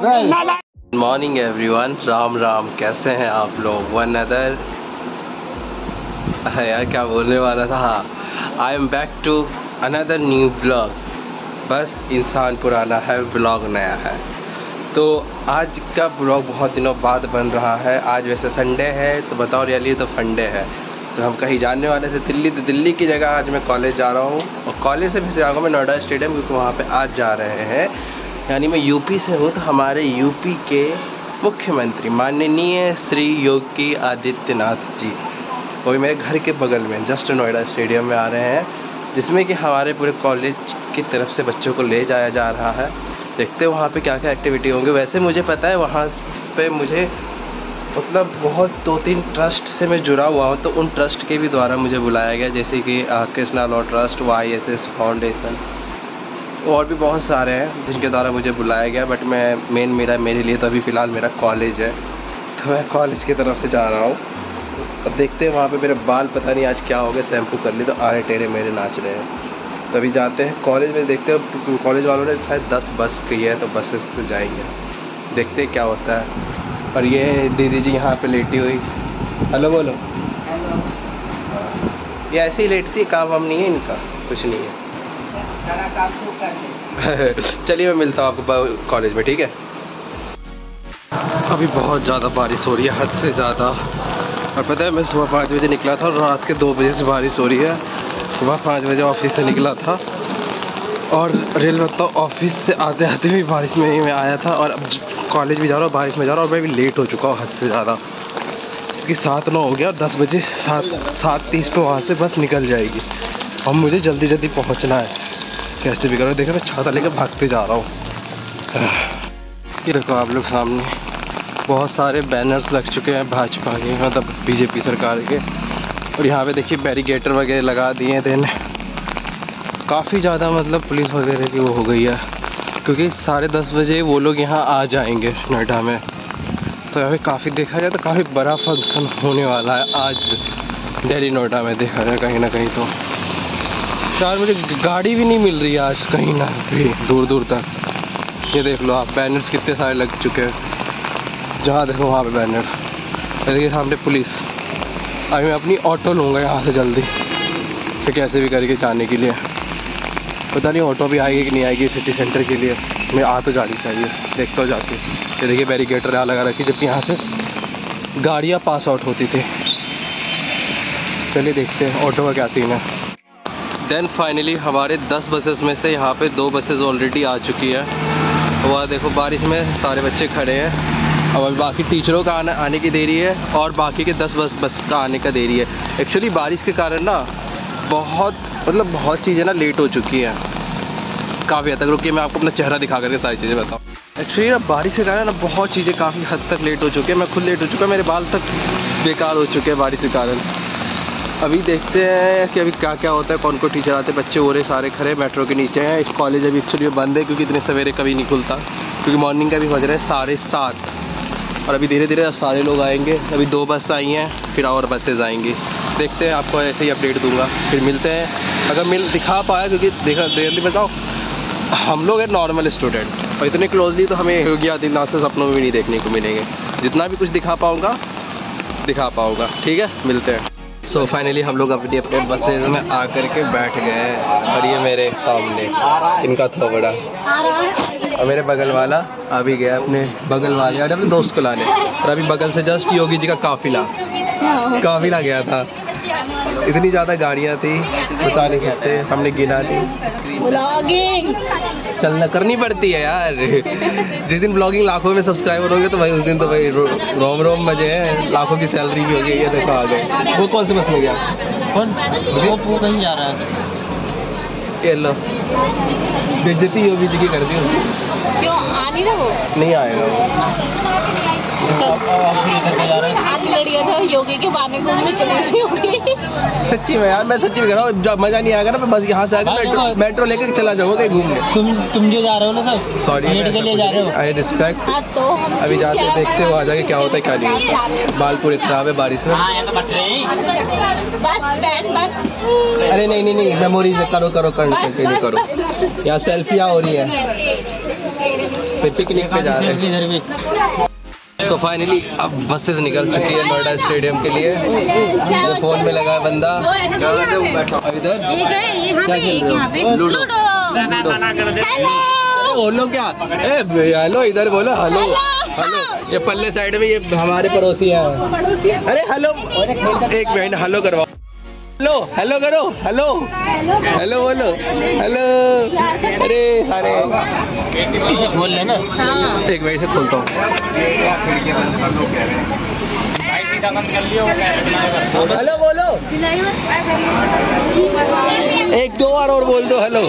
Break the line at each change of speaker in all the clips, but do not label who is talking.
Morning everyone Ram Ram कैसे हैं आप लोग वन अदर यार क्या बोलने वाला था हाँ I am back to another new blog बस इंसान पुराना है ब्लॉग नया है तो आज का ब्लॉग बहुत दिनों बाद बन रहा है। आज वैसे संडे है तो बताओ रियली तो फंडे है। तो हम कहीं जाने वाले थे दिल्ली तो दिल्ली की जगह आज मैं कॉलेज जा रहा हूँ। और कॉलेज से फिर जाऊँगा मैं नोएडा स्टेडियम क्योंकि वहाँ पे आज जा रहे हैं। यानी मैं यूपी से हूँ तो हमारे यूपी के मुख्यमंत्री माननीय श्री योगी आदित्यनाथ जी, वो भी मेरे घर के बगल में, जस्ट नोएडा स्टेडियम में आ रहे हैं, जिसमें कि हमारे पूरे कॉलेज की तरफ़ से बच्चों को ले जाया जा रहा है। देखते हैं वहाँ पे क्या क्या एक्टिविटी होंगे। वैसे मुझे पता है वहाँ पे मुझे मतलब बहुत दो तीन ट्रस्ट से मैं जुड़ा हुआ हूँ तो उन ट्रस्ट के भी द्वारा मुझे बुलाया गया, जैसे कि Krishna law trust Y S S foundation और भी बहुत सारे हैं जिनके द्वारा मुझे बुलाया गया बट मैं मेन मेरा, मेरे लिए तो अभी फ़िलहाल मेरा कॉलेज है। तो मैं कॉलेज की तरफ़ से जा रहा हूँ। अब देखते हैं वहाँ पे मेरे बाल पता नहीं आज क्या हो गया शैम्पू कर ली तो आरे टेरे मेरे नाच रहे हैं। तो अभी जाते हैं कॉलेज में, देखते हैं कॉलेज वालों ने शायद दस बस की है तो बसेस से जाएँगे। देखते हैं क्या होता है। और ये दीदी जी यहाँ पे लेटी हुई। हेलो, बोलो। ये ऐसे ही लेटती काम वाम नहीं है इनका, कुछ नहीं है। चलिए मैं मिलता हूँ आपको कॉलेज में, ठीक है? अभी बहुत ज़्यादा बारिश हो रही है, हद से ज़्यादा। और पता है, मैं सुबह पाँच बजे निकला था और रात के दो बजे से बारिश हो रही है। सुबह पाँच बजे ऑफ़िस से निकला था और रेल तो ऑफ़िस से आते आते भी बारिश में ही मैं आया था और अब कॉलेज भी जा रहा हूँ, बारिश में जा रहा हूँ, और मैं भी लेट हो चुका हूँ, हद से ज़्यादा। क्योंकि सात नौ हो गया और दस बजे सात सात तीस पे वहाँ से बस निकल जाएगी। और मुझे जल्दी जल्दी पहुँचना है। कैसे भी करो। देखो, मैं छाता लेकर भागते जा रहा हूँ। देखो आप लोग सामने। बहुत सारे बैनर्स लग चुके हैं भाजपा के मतलब बीजेपी सरकार के। और यहाँ पे देखिए बैरिकेटर वगैरह लगा दिए हैं देन काफ़ी ज़्यादा मतलब पुलिस वगैरह की वो हो गई है। क्योंकि साढ़े दस बजे वो लोग यहाँ आ जाएँगे नोएडा में। तो यहाँ पे काफ़ी देखा जाए तो काफ़ी बड़ा फ़ंक्शन होने वाला है आज। दिल्ली नोएडा में देखा जाए कहीं ना कहीं तो। यार, मुझे गाड़ी भी नहीं मिल रही आज, कहीं ना कहीं। दूर दूर तक। ये देख लो आप, बैनर्स कितने सारे लग चुके हैं। जहाँ देखो वहाँ पे बैनर। देखिए सामने पुलिस। अभी मैं अपनी ऑटो लूँगा यहाँ से जल्दी। फिर कैसे भी करके जाने के लिए। पता नहीं ऑटो भी आएगी कि नहीं आएगी सिटी सेंटर के लिए। मैं आ तो जानी चाहिए। देखता हूँ जाके। ये देखिए बैरिकेटर यहाँ लगा रखी, जबकि यहाँ से गाड़ियाँ पास आउट होती थी। चलिए देखते हैं ऑटो का क्या सीन है। देन फाइनली हमारे 10 बसेस में से यहाँ पे दो बसेस ऑलरेडी आ चुकी है। वह देखो, बारिश में सारे बच्चे खड़े हैं। अब अभी बाकी टीचरों का आना, आने की देरी है और बाकी के 10 बस बस का आने का देरी है। एक्चुअली बारिश के कारण ना बहुत मतलब बहुत चीज़ें ना लेट हो चुकी हैं। काफ़ी हद तक, रुकिए, मैं आपको अपना चेहरा दिखा करके सारी चीज़ें बताऊँ। एक्चुअली ना बारिश के कारण ना बहुत चीज़ें काफ़ी हद तक लेट हो चुकी है। मैं खुद लेट हो चुका मेरे बाल तक बेकार हो चुके हैं बारिश के कारण। अभी देखते हैं कि अभी क्या क्या होता है, कौन कौन टीचर आते हैं। बच्चे हो रहे सारे खड़े मेट्रो के नीचे हैं। इस कॉलेज अभी एक्चुअली बंद है क्योंकि इतने सवेरे कभी नहीं खुलता। क्योंकि मॉर्निंग का भी बज रहा है साढ़े सात। और अभी धीरे धीरे सारे लोग आएँगे। अभी दो बस आई हैं, फिर और बसेज आएँगी। देखते हैं, आपको ऐसे ही अपडेट दूँगा। फिर मिलते हैं। अगर मिल, दिखा पाया, क्योंकि देखा रियली बताओ। हम लोग हैं नॉर्मल स्टूडेंट और इतने क्लोजली तो हमें योगी आदित्यनाथ से सपनों में भी नहीं देखने को मिलेंगे। जितना भी कुछ दिखा पाऊँगा दिखा पाऊँगा। ठीक है? मिलते हैं। सो so, फाइनली हम लोग अपनी अपने बसेज में आकर के बैठ गए और ये मेरे सामने इनका थोबड़ा और मेरे बगल वाला अभी गया अपने बगल वाले और अपने दोस्त को लाने। और अभी बगल से जस्ट योगी जी का काफिला। काफिला गया था। इतनी ज़्यादा गाड़ियाँ थी बता नहीं सकते हमने गिना नहीं। चलना करनी पड़ती है यार। जिस दिन ब्लॉगिंग लाखों में सब्सक्राइबर होंगे तो भाई उस दिन तो भाई रोम रोम मज़े हैं। लाखों की सैलरी भी होगी ये देखो आ गए वो कौन सी बस में गया? कौन? वो कहीं जा रहा है। ये लो बेजती होगी जी की कर दी क्यों? आ नहीं रहा वो? नहीं आएगा वो। सच्ची में यार मैं सच्ची में कह रहा हूँ जब मज़ा नहीं आएगा ना मैं बस यहाँ से आगे मेट्रो मेट्रो लेकर चला जाऊँगा कहीं घूमने।
तुम तुम जो जा रहे हो ना सर
सॉरी आई रिस्पेक्ट हाँ, तो अभी जाते देखते हो आ जाके क्या होता है क्या नहीं होता। बाल पूरे खराब है बारिश में। हाँ, तो अरे नहीं नहीं नहीं मेमोरीज करो करो कंटिन्यू करो। यहाँ सेल्फियाँ हो रही है। पिकनिक पे जा रहे हैं। तो फाइनली अब बसेस निकल चुकी है नोएडा स्टेडियम के लिए। ये फ़ोन में लगा है बंदा। और इधर। लूडो। बोलो क्या? हेलो इधर बोलो। हेलो। हेलो। ये पल्ले साइड में ये हमारे पड़ोसी है। अरे हेलो एक मिनट हेलो करवाओ। हेलो हेलो करो हेलो हेलो बोलो हेलो अरे अरे।
इसे खोल लेना।
एक मिनट से खोलता हूँ। हेलो बोलो। एक, दो बार और बोल दो हेलो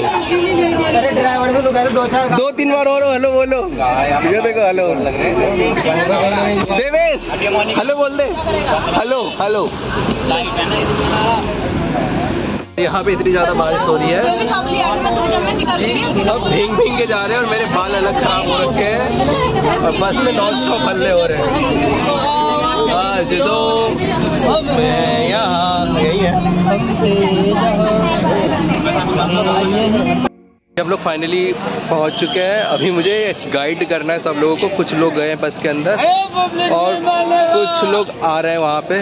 दो,
तीन बार और हेलो बोलो। ये देखो हेलो देवेश हेलो बोल दे। हेलो हेलो यहाँ पे इतनी ज़्यादा बारिश हो रही है। सब भींग भींग के जा रहे हैं और मेरे बाल अलग खराब हो रखे हैं। और बस में नॉन स्टॉप हल्ले हो रहे हैं। आज तो मैं यहाँ यही है। हम लोग फाइनली पहुँच चुके हैं। अभी मुझे गाइड करना है सब लोगों को। कुछ लोग गए हैं बस के अंदर। और कुछ लोग आ रहे हैं वहाँ पे।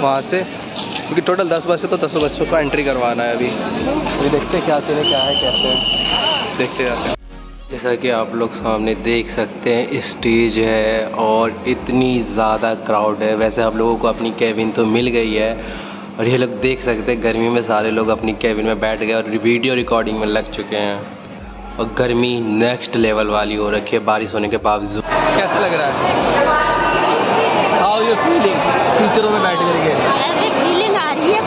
वहाँ से। क्योंकि टोटल दस बस है तो दसों बच्चों को एंट्री करवाना है अभी। अभी देखते हैं क्या सीन है क्या है कैसे है। देखते जाते हैं। जैसा कि आप लोग सामने देख सकते हैं स्टेज है और इतनी ज़्यादा क्राउड है। वैसे हम लोगों को अपनी कैबिन तो मिल गई है। और ये लोग देख सकते हैं गर्मी में सारे लोग अपनी कैबिन में बैठ गए और वीडियो रिकॉर्डिंग में लग चुके हैं। और गर्मी नेक्स्ट लेवल वाली हो रखी है बारिश होने के बावजूद। कैसा लग रहा है? हाउ यू फीलिंग टीचरों में बैठ करके।
फीलिंग आ रही है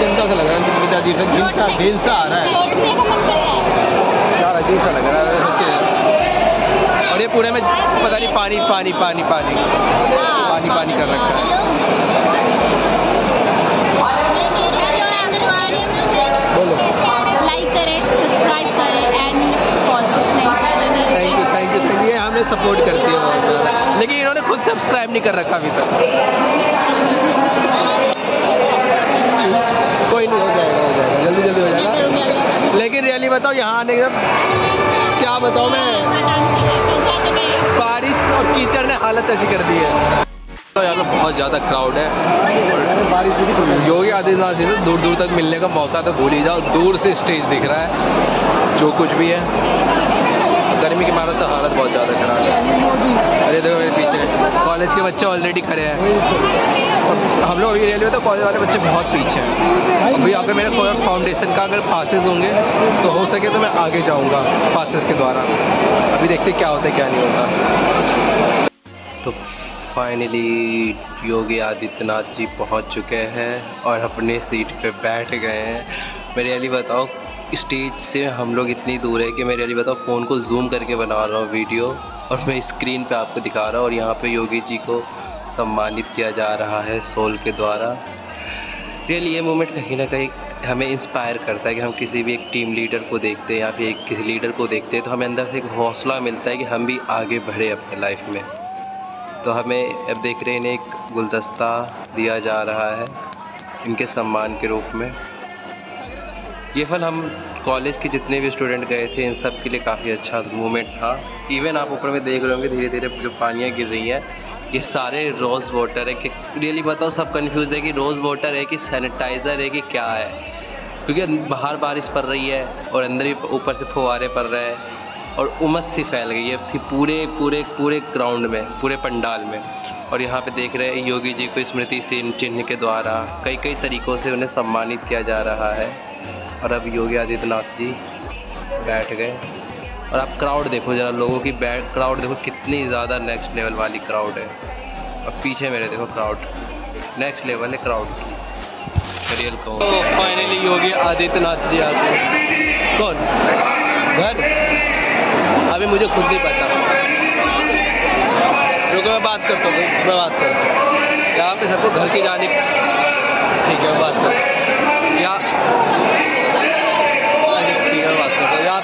गंदा सा लग रहा है सा सा दिल सा आ रहा है।
लौटने का मन कर रहा
यार अजीब सा लग रहा है सच्चे ये पूरे में पता नहीं पानी पानी पानी पानी। पानी पानी कर रखा है। बोलो।
लाइक करें सब्सक्राइब करें and
thank you thank you thank ये हमें सपोर्ट करती है बहुत ज़्यादा। लेकिन इन्होंने खुद सब्सक्राइब नहीं कर रखा अभी तक। कोई नहीं हो जाएगा हो जाएगा। जल्दी जल्दी हो जाएगा। लेकिन रियली बताओ यहाँ आने के क्या बताओ मैं? और कीचड़ ने हालत ऐसी कर दी है। तो यहाँ पर बहुत ज़्यादा क्राउड है। बारिश योगी आदित्यनाथ जी से दूर दूर तक मिलने का मौका तो भूल ही जाओ दूर से स्टेज दिख रहा है जो कुछ भी है। गर्मी के मारत तो हालत बहुत ज़्यादा खराब है। अरे देखो मेरे पीछे कॉलेज के बच्चे ऑलरेडी खड़े हैं। हम लोग अभी रेलवे तो कॉलेज वाले बच्चे बहुत पीछे हैं। अभी अगर मेरे फाउंडेशन का अगर पासिस होंगे तो हो सके तो मैं आगे जाऊँगा पासिस के द्वारा। अभी देखते क्या होता है, क्या नहीं होता। तो फाइनली योगी आदित्यनाथ जी पहुँच चुके हैं और अपने सीट पे बैठ गए हैं। मेरे अली बताओ स्टेज से हम लोग इतनी दूर है कि मेरे अली बताओ फ़ोन को जूम करके बना रहा हूँ वीडियो और मैं स्क्रीन पे आपको दिखा रहा हूँ और यहाँ पे योगी जी को सम्मानित किया जा रहा है सोल के द्वारा। रियली ये मोमेंट कहीं ना कहीं हमें इंस्पायर करता है कि हम किसी भी एक टीम लीडर को देखते हैं या फिर एक किसी लीडर को देखते हैं तो हमें अंदर से एक हौसला मिलता है कि हम भी आगे बढ़े अपने लाइफ में। तो हमें अब देख रहे हैं इन्हें एक गुलदस्ता दिया जा रहा है इनके सम्मान के रूप में। ये फल हम कॉलेज के जितने भी स्टूडेंट गए थे, इन सब के लिए काफ़ी अच्छा मोमेंट था। इवन आप ऊपर में देख रहे होंगे धीरे धीरे जो पानियाँ गिर रही हैं, ये सारे रोज़ वाटर है कि रियली बताओ, सब कन्फ्यूज़ है कि रोज़ वाटर है कि सैनिटाइज़र है कि क्या है। क्योंकि बाहर बारिश पड़ रही है और अंदर भी ऊपर से फुहारे पड़ रहे हैं और उमस सी फैल गई है। थी पूरे पूरे पूरे ग्राउंड में, पूरे पंडाल में। और यहाँ पे देख रहे हैं योगी जी को स्मृति चिन्ह चिन्ह के द्वारा कई कई तरीक़ों से उन्हें सम्मानित किया जा रहा है। और अब योगी आदित्यनाथ जी बैठ गए। और आप क्राउड देखो ज़रा, लोगों की बैठ क्राउड देखो कितनी ज़्यादा नेक्स्ट लेवल वाली क्राउड है। और पीछे मेरे देखो क्राउड नेक्स्ट लेवल है क्राउड की। रियल तो फाइनली योगी आदित्यनाथ जी आते हैं। कौन? घर? अभी मुझे खुद नहीं पता। रुको, मैं बात करता हूँ, मैं बात करता हूँ। यहाँ पे सबको घर की जाने ठीक है, मैं बात करता हूँ। यहाँ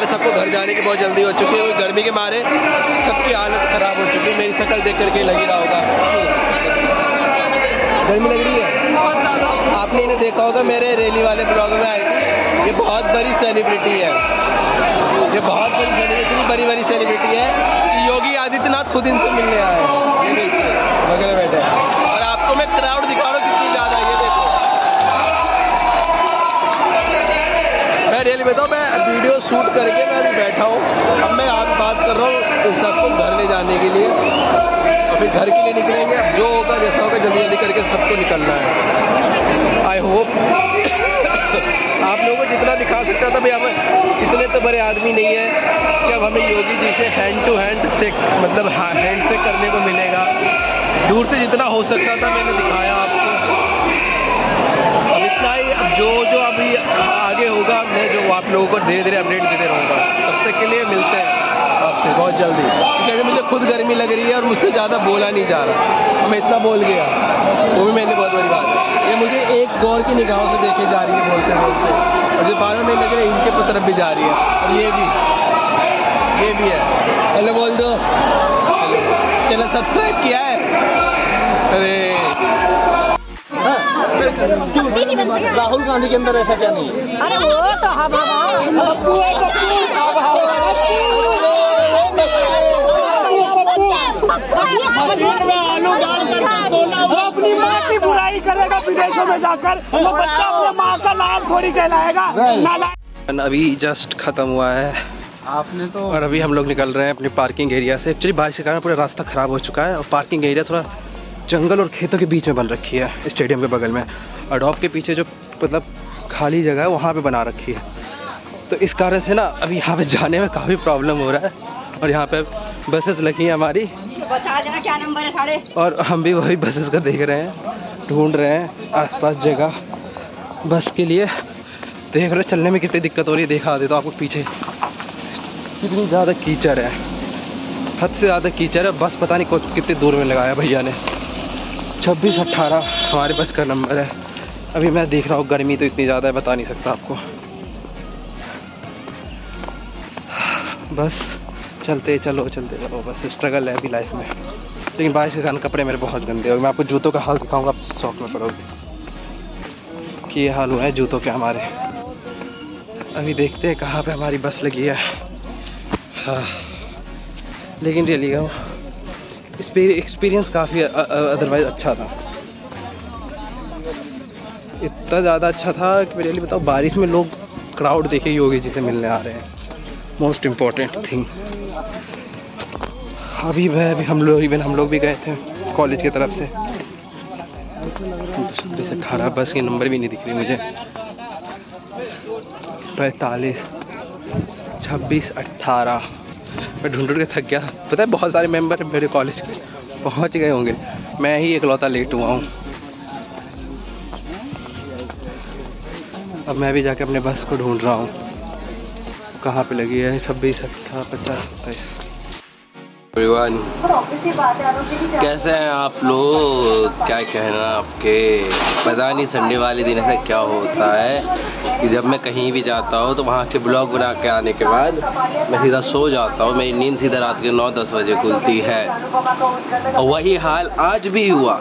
पे सबको घर जाने की बहुत जल्दी हो चुकी है गर्मी के मारे सबकी हालत ख़राब हो चुकी है। मेरी शक्ल देख करके लग ही रहा होगा। गर्मी लग रही है? बहुत ज़्यादा। आपने इन्हें देखा होगा मेरे रैली वाले ब्लॉग में आई थी। ये बहुत बड़ी सेलिब्रिटी है। ये बहुत बड़ी सेलिब्रिटी बड़ी बड़ी सेलिब्रिटी है योगी आदित्यनाथ खुद इनसे मिलने आए हैं। करके मैं अभी बैठा हूँ। अब मैं आप बात कर रहा हूँ इस सबको घर ले जाने के लिए। और फिर घर के लिए निकलेंगे। अब जो होगा, जैसा होगा, जल्दी जल्दी करके सबको निकलना है। आई होप आप लोगों को जितना दिखा सकता था, भाई, अब इतने तो बड़े आदमी नहीं है कि अब हमें योगी जी से हैंड टू हैंड से मतलब हैंड से करने को मिलेगा। दूर से जितना हो सकता था, मैंने दिखाया आपको। जो जो अभी आगे होगा, मैं जो आप लोगों को धीरे धीरे अपडेट देते रहूँगा। तब तक के लिए मिलते हैं आपसे बहुत जल्दी। क्योंकि मुझे खुद गर्मी लग रही है और मुझसे ज़्यादा बोला नहीं जा रहा। मैं इतना बोल गया। वो भी मैंने बहुत बड़ी बात। ये मुझे एक गौर की निगाहों से देखे जा रही है बोलते बोलते। और जो बार में नज़र है इनके तरफ़ भी जा रही है। और ये भी। ये भी है। हेलो बोल दो। चलो सब्सक्राइब किया है? अरे।
राहुल गांधी के अंदर ऐसा क्या नहीं है?
अरे वो तो हवा
आलू डाल कर वो अपनी माँ की बुराई करेगा विदेशों में जाकर। वो बच्चा अपने माँ का थोड़ी कहलाएगा।
अभी जस्ट खत्म हुआ है।
आपने तो
और अभी हम लोग निकल रहे हैं अपनी पार्किंग एरिया से। एक्चुअली बारिश के कारण पूरा रास्ता ख़राब हो चुका है और पार्किंग एरिया थोड़ा जंगल और खेतों के बीच में बन रखी है स्टेडियम के बगल में। और डॉप के पीछे जो मतलब खाली जगह है वहाँ पे बना रखी है। तो इस कारण से ना अभी यहाँ पे जाने में काफ़ी प्रॉब्लम हो रहा है। और यहाँ पे बसेस लगी हैं हमारी।
बता देना क्या नंबर है साढ़े
और हम भी वही बसेस का देख रहे हैं ढूंढ रहे हैं आसपास जगह। बस के लिए देख रहे चलने में कितनी दिक्कत हो रही है देखा दे तो आपको पीछे। कितनी ज़्यादा कीचड़ है। हद से ज़्यादा कीचड़ है बस पता नहीं कितनी दूर में लगाया भैया ने। छब्बीस अट्ठारह। हमारे बस का नंबर है। अभी मैं देख रहा हूँ, गर्मी तो इतनी ज़्यादा है, बता नहीं सकता आपको। बस, चलते, चलो चलते, चलो, बस स्ट्रगल है अभी लाइफ में। लेकिन बारिश के कारण कपड़े मेरे बहुत गंदे हो मैं आपको जूतों का हाल दिखाऊँगा, आप शौक में पड़ोगे। कि ये हाल हुआ है जूतों के हमारे। अभी देखते हैं कहाँ पे हमारी बस लगी है। हाँ। लेकिन रियली एक्सपीरियंस काफ़ी अदरवाइज़ अच्छा था। इतना ज़्यादा अच्छा था कि मैं रियली बताऊँ बारिश में लोग क्राउड देखे योगी जी से मिलने आ रहे हैं। मोस्ट इंपॉर्टेंट थिंग अभी वह, अभी हम लोग इवन हम लोग भी गए थे कॉलेज की तरफ़ से। छब्बीस अठारह बस के नंबर भी नहीं दिख रही मुझे। पैंतालीस, छब्बीस अट्ठारह मैं ढूंढ ढूंढ के थक गया। पता है, बहुत सारे मेंबर मेरे कॉलेज के पहुँच गए होंगे। मैं ही इकलौता लेट हुआ हूँ। अब मैं भी जाके अपने बस को ढूंढ रहा हूँ। कहाँ पे लगी है? छब्बीस अट्ठा पचास, सत्ताईस। एवरीवन कैसे हैं आप लोग? क्या कहना आपके? पता नहीं संडे वाले दिन ऐसा क्या होता है कि जब मैं कहीं भी जाता हूँ तो वहाँ के ब्लॉग बना के आने के बाद मैं सीधा सो जाता हूँ। मेरी नींद सीधा रात के नौ दस बजे खुलती है। और वही हाल आज भी हुआ।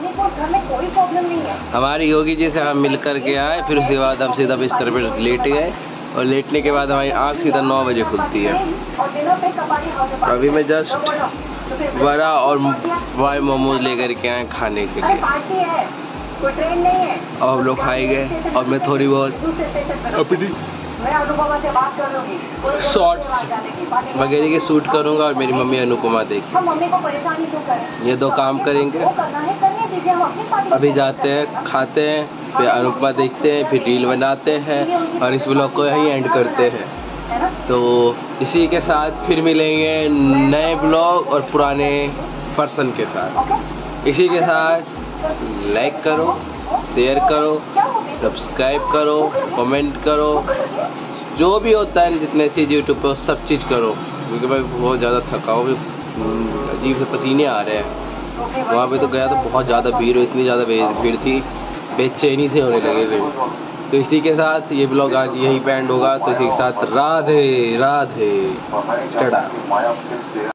हमारे योगी जी से हम मिल कर के आए फिर उसके बाद हम सीधा बिस्तर पर लेट गए और लेटने के बाद हमारी आँख सीधा नौ बजे खुलती है। अभी मैं जस्ट वड़ा और वाई मोमोज लेकर के आए खाने के लिए। और हम लोग खाए गए और मैं थोड़ी बहुत अपनी शॉर्ट्स वगैरह के शूट करूँगा और मेरी मम्मी अनुपमा देखी
मम्मी को परेशानी क्यों करें?
ये दो काम करेंगे। अभी जाते हैं खाते हैं फिर अनुपमा देखते हैं फिर रील बनाते हैं और इस ब्लॉग को यहीं एंड करते हैं। तो इसी के साथ फिर मिलेंगे नए ब्लॉग और पुराने पर्सन के साथ। इसी के साथ लाइक करो शेयर करो सब्सक्राइब करो कमेंट करो। जो भी होता है जितने चीज़ यूट्यूब पर सब चीज़ करो। क्योंकि भाई बहुत ज़्यादा थकाओ भी हम्म, अजीब से पसीने आ रहे हैं। वहाँ पे तो गया तो बहुत ज़्यादा भीड़ इतनी ज़्यादा भीड़ थी। बेचैनी से होने लगे फिर। तो इसी के साथ ये ब्लॉग आज यही पैंड एंड होगा। तो इसी के साथ राधे राधे। टाटा